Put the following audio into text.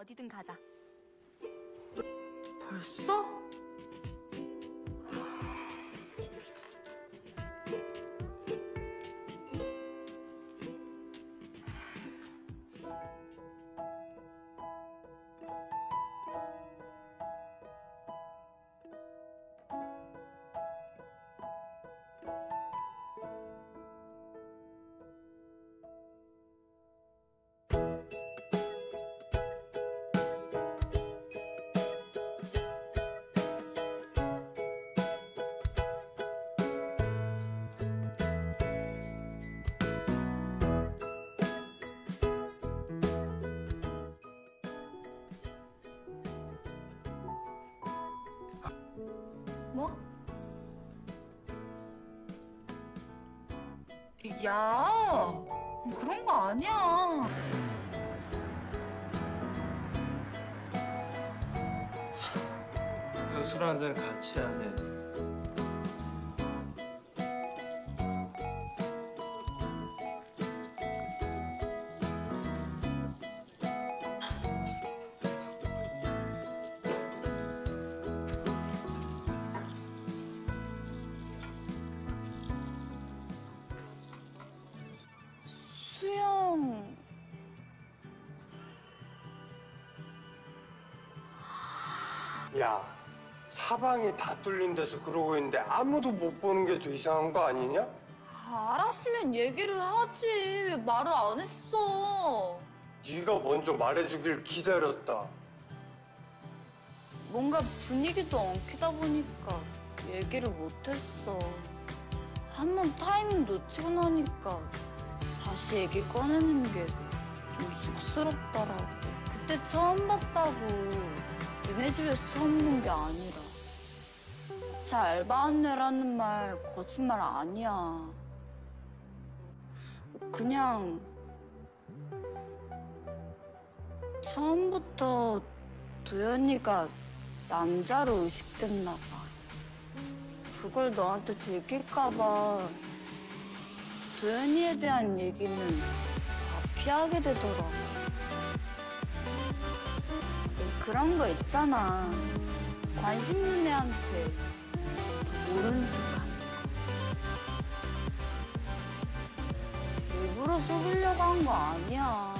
어디든 가자. 벌써? 뭐? 야, 그런 거 아니야. 이거 술 한잔 같이 하네. 야, 사방이 다 뚫린 데서 그러고 있는데 아무도 못 보는 게 더 이상한 거 아니냐? 알았으면 얘기를 하지. 왜 말을 안 했어? 네가 먼저 말해주길 기다렸다. 뭔가 분위기도 엉키다 보니까 얘기를 못했어. 한 번 타이밍 놓치고 나니까 다시 얘기 꺼내는 게 좀 쑥스럽더라고. 그때 처음 봤다고 니네 집에서 처음 본게 아니라. 제 알바 안내라는 말 거짓말 아니야. 그냥 처음부터 도현이가 남자로 의식됐나 봐. 그걸 너한테 들킬까 봐. 도현이에 대한 얘기는 다 피하게 되더라고. 그런 거 있잖아. 관심 있는 애한테 다 모르는 척 하는 거. 일부러 속이려고 한 거 아니야.